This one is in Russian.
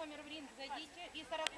номер в ринг зайдите и 40